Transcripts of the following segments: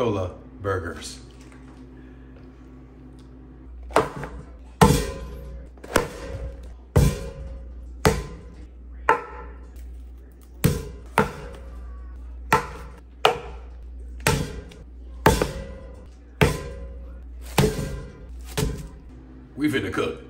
Cola burgers. We finna cook.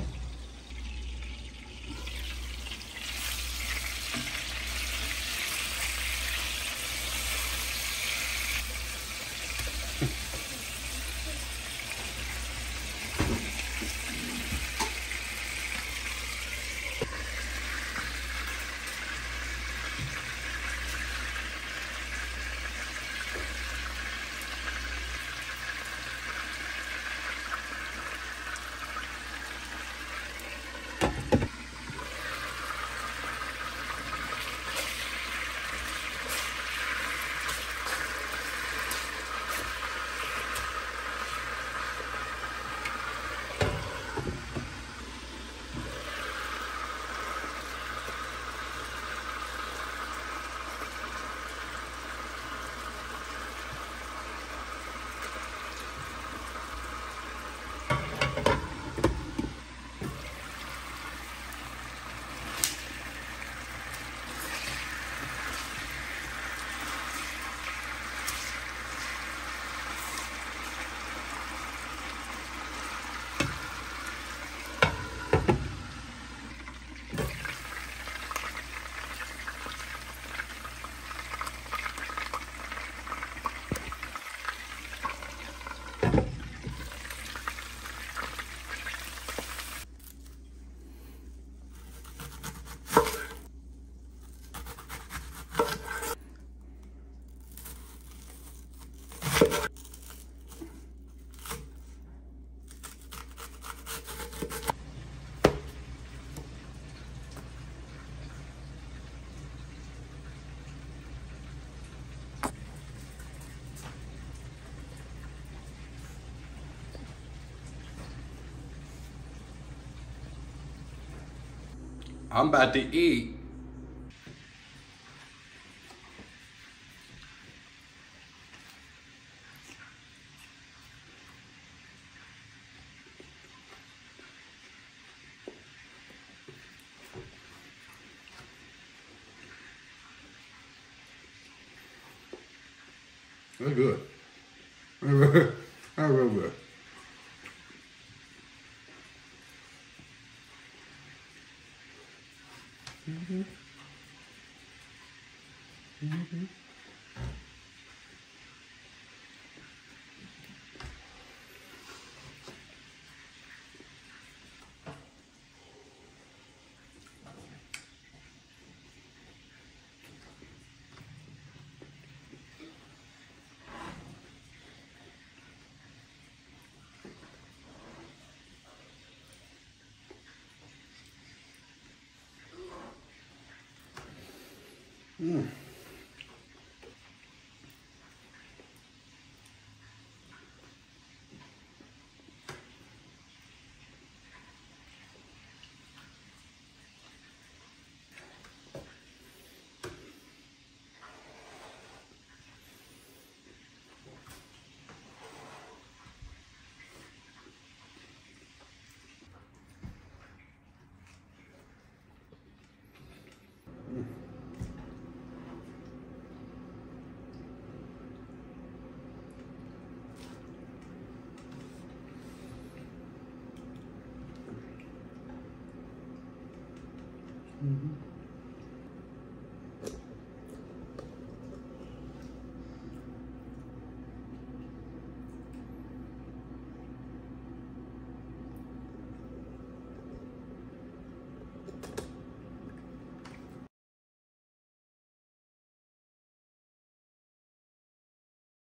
I'm about to eat. That's good. That's real good. Mm. Mm-hmm.